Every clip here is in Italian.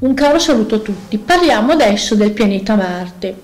Un caro saluto a tutti. Parliamo adesso del pianeta Marte.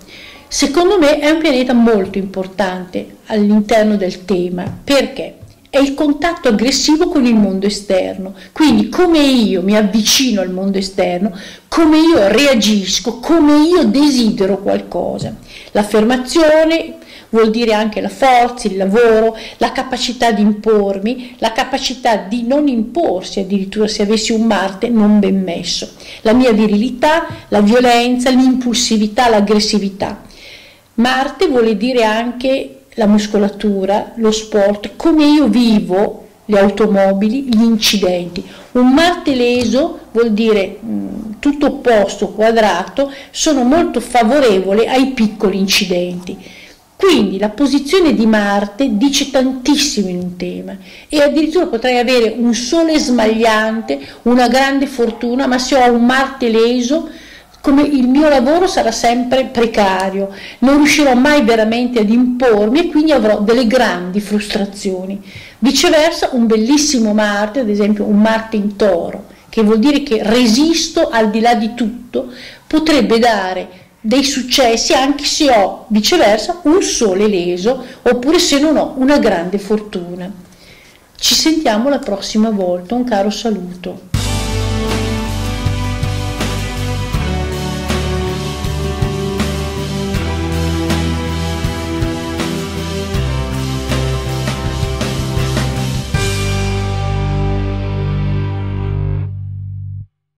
Secondo me è un pianeta molto importante all'interno del tema. Perché? È il contatto aggressivo con il mondo esterno. Quindi come io mi avvicino al mondo esterno, come io reagisco, come io desidero qualcosa. L'affermazione, vuol dire anche la forza, il lavoro, la capacità di impormi, la capacità di non imporsi addirittura se avessi un Marte non ben messo, la mia virilità, la violenza, l'impulsività, l'aggressività. Marte vuole dire anche la muscolatura, lo sport, come io vivo le automobili, gli incidenti. Un Marte leso vuol dire mh, tutto opposto, quadrato, sono molto favorevole ai piccoli incidenti. Quindi la posizione di Marte dice tantissimo in un tema e addirittura potrei avere un sole smagliante, una grande fortuna, ma se ho un Marte leso, come il mio lavoro sarà sempre precario, non riuscirò mai veramente ad impormi e quindi avrò delle grandi frustrazioni. Viceversa, un bellissimo Marte, ad esempio un Marte in toro, che vuol dire che resisto al di là di tutto, potrebbe dare dei successi anche se ho viceversa un sole leso oppure se non ho una grande fortuna. Ci sentiamo la prossima volta, un caro saluto.